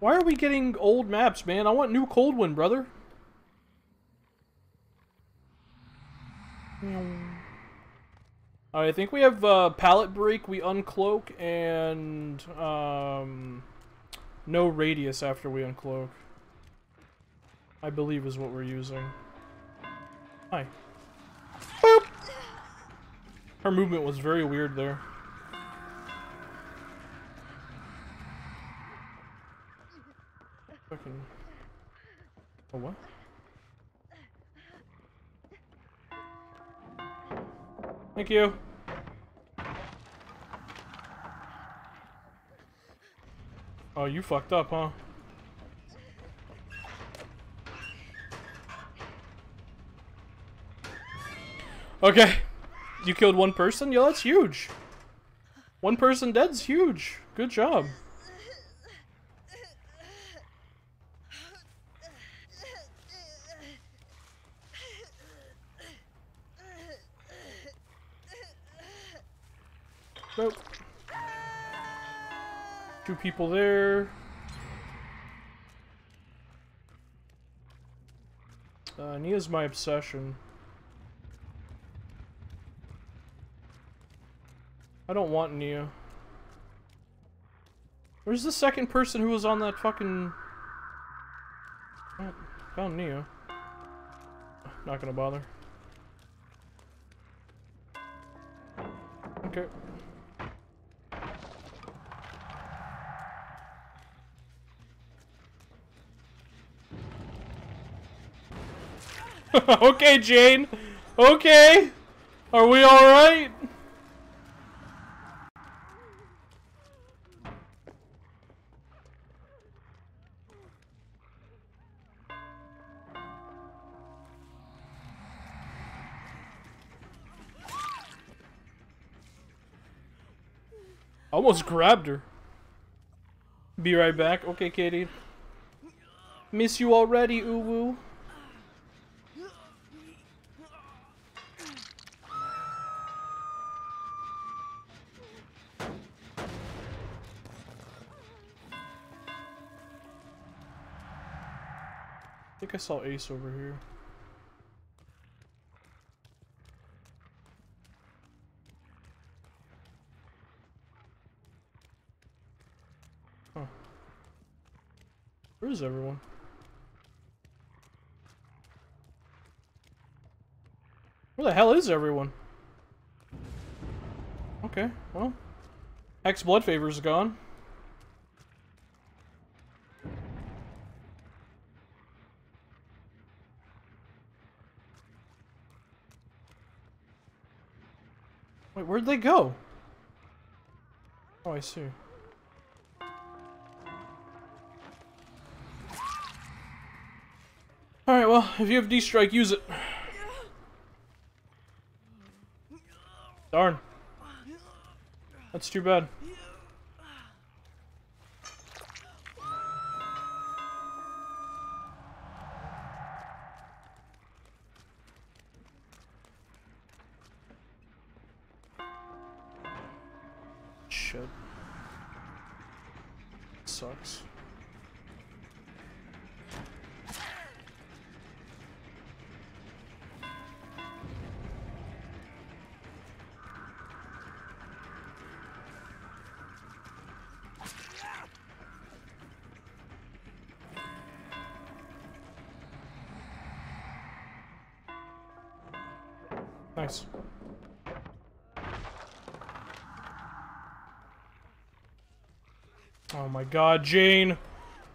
Why are we getting old maps, man? I want new Coldwind, brother. I think we have uh, pallet break, we uncloak, and um, no radius after we uncloak. I believe is what we're using. Hi. Boop! Her movement was very weird there. Oh, what? Thank you. Oh, you fucked up, huh? Okay. You killed one person? Yo, that's huge. One person dead's huge. Good job. Two people there. Uh, Nia's my obsession. I don't want Nia. Where's the second person who was on that fucking... Oh, found Nia. Not gonna bother. Okay. okay, Jane. Okay. Are we alright? Almost grabbed her. Be right back. Okay, Katie. Miss you already, Uwu. I think I saw Ace over here. Where is everyone? Where the hell is everyone? Okay, well. Hex Blood Favor's gone. Where'd they go? Oh, I see. Alright, well, if you have D-Strike, use it. Darn. That's too bad. Shit. Sucks. Nice. Oh my god, Jane.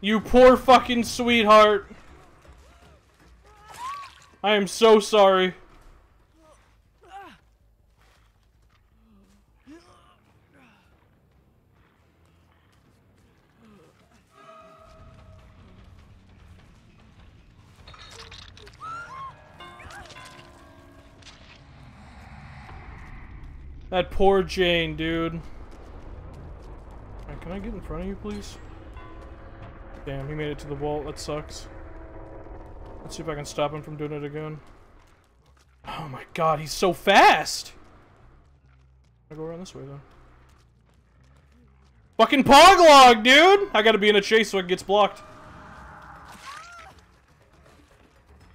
You poor fucking sweetheart. I am so sorry. That poor Jane, dude. Can I get in front of you, please? Damn, he made it to the wall. That sucks. Let's see if I can stop him from doing it again. Oh my god, he's so fast! I'll go around this way, though. Fucking Poglog, dude! I gotta be in a chase so it gets blocked.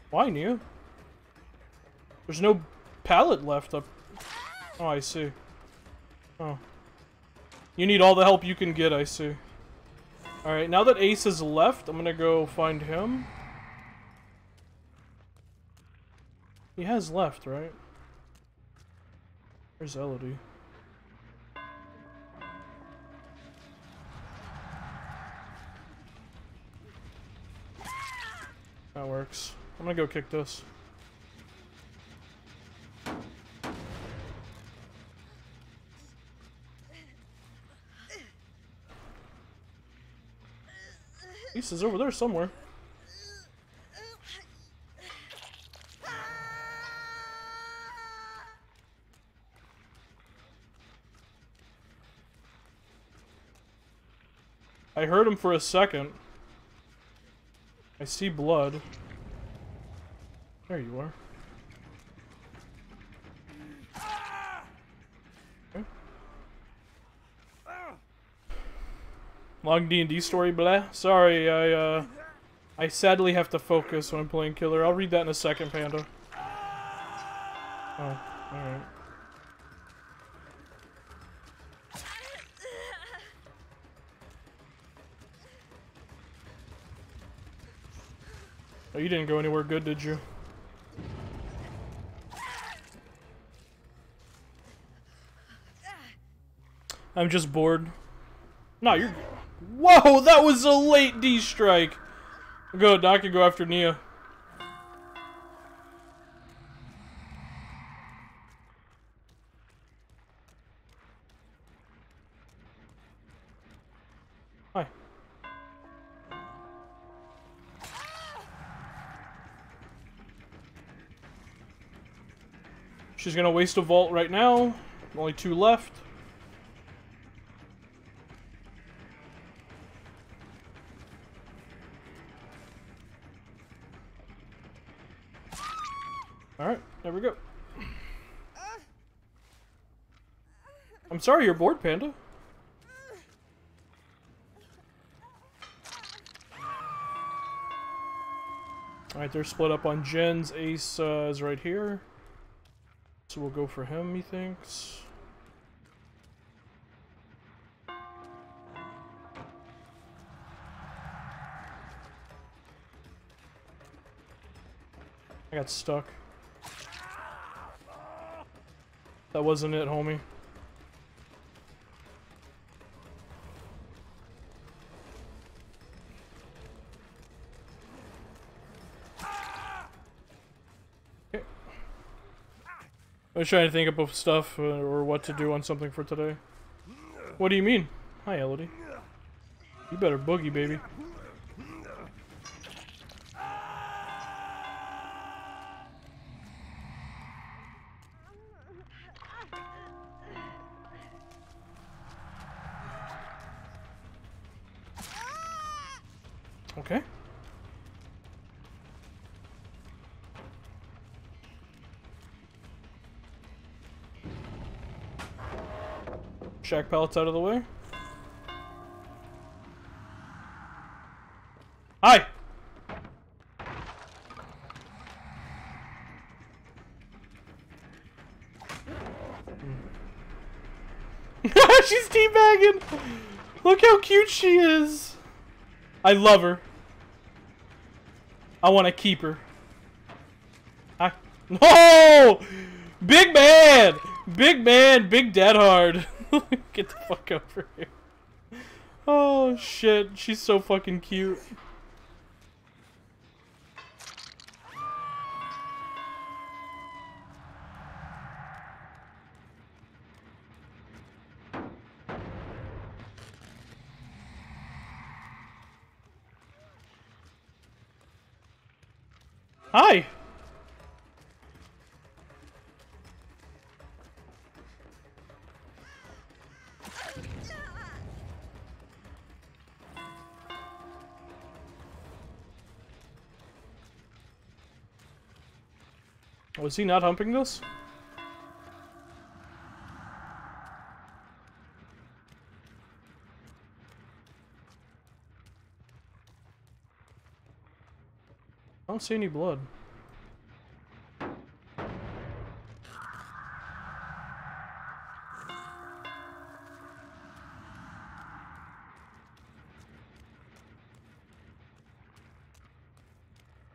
Why, new? There's no pallet left up. Oh, I see. Oh. You need all the help you can get, I see. Alright, now that Ace is left, I'm gonna go find him. He has left, right? Where's Elodie? That works. I'm gonna go kick this. Lisa's over there somewhere. I heard him for a second. I see blood. There you are. Okay. Long D&D story, blah. Sorry, I, uh... I sadly have to focus when I'm playing Killer. I'll read that in a second, Panda. Oh, alright. Oh, you didn't go anywhere good, did you? I'm just bored. No, you're... Whoa, that was a late D-strike! Go, I can go after Nia. Hi. She's gonna waste a vault right now. Only two left. I'm sorry you're bored, Panda. Alright, they're split up on Jen's Ace uh, is right here. So we'll go for him, he thinks. I got stuck. That wasn't it, homie. Was trying to think of stuff uh, or what to do on something for today. What do you mean? Hi, Elodie. You better boogie, baby. Shack pallets out of the way. Hi! She's teabagging! Look how cute she is! I love her. I want to keep her. Hi. No! Big man! Big man, big dead hard. Get the fuck over here. Oh shit, she's so fucking cute. Hi! Was he not humping this? I don't see any blood.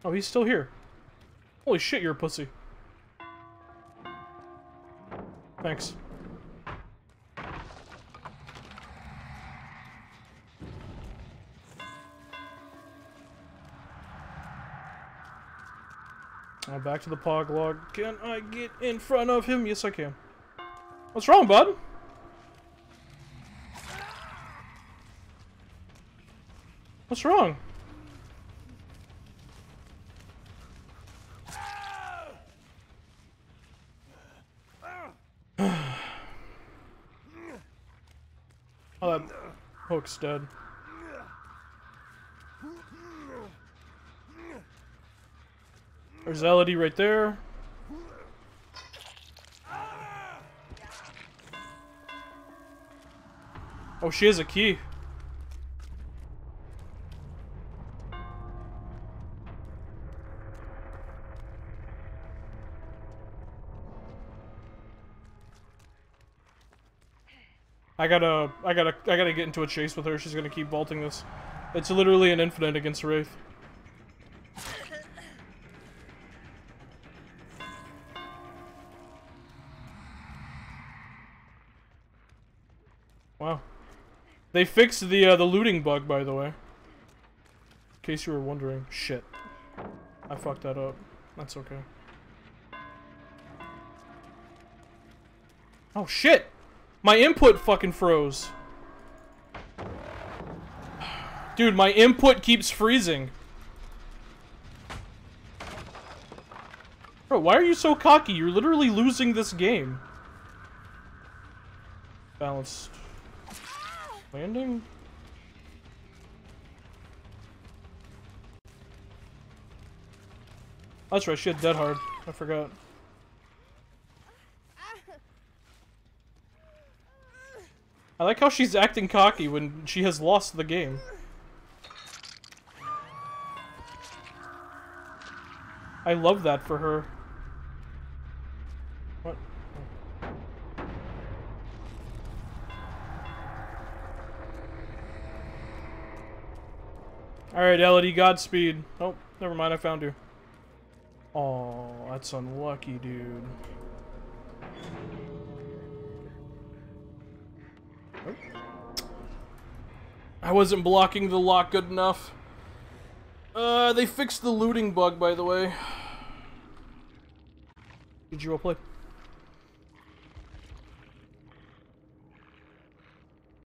Oh, he's still here. Holy shit, you're a pussy. Thanks. Uh, back to the pog log. Can I get in front of him? Yes, I can. What's wrong, bud? What's wrong? oh, that dead. There's Elodie right there. Oh, she has a key. I gotta, I gotta, I gotta get into a chase with her. She's gonna keep vaulting this. It's literally an infinite against Wraith. Wow. They fixed the uh, the looting bug, by the way. In case you were wondering. Shit. I fucked that up. That's okay. Oh shit! My input fucking froze. Dude, my input keeps freezing. Bro, why are you so cocky? You're literally losing this game. Balanced. Landing? That's right, she had dead hard. I forgot. I like how she's acting cocky when she has lost the game. I love that for her. What? Alright, Elodie, Godspeed. Oh, never mind, I found you. Oh, that's unlucky, dude. I wasn't blocking the lock good enough. Uh, they fixed the looting bug, by the way. GG, well played.